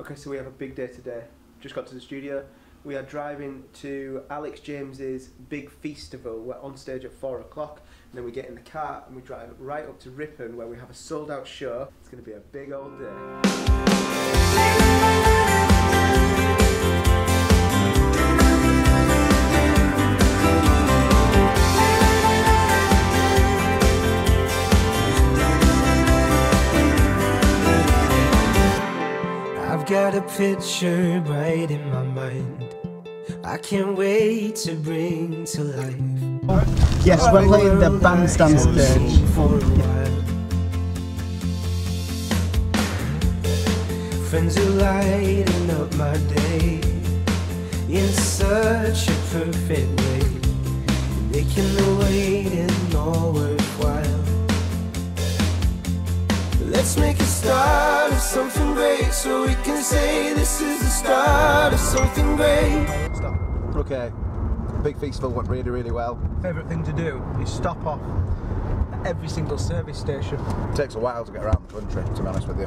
Okay, so we have a big day today. Just got to the studio. We are driving to Alex James's big festival. We're on stage at four o'clock, and then we get in the car and we drive right up to Ripon, where we have a sold-out show. It's going to be a big old day. I've got a picture bright in my mind. I can't wait to bring to life. Yes, we're playing the bandstand stage. For a while. Friends are lighting up my day in such a perfect way, making the Let's make a start of something great so we can say this is the start of something great. Stop. Okay. Big festival went really, really well. Favourite thing to do is stop off at every single service station. It takes a while to get around the country, to be honest with you.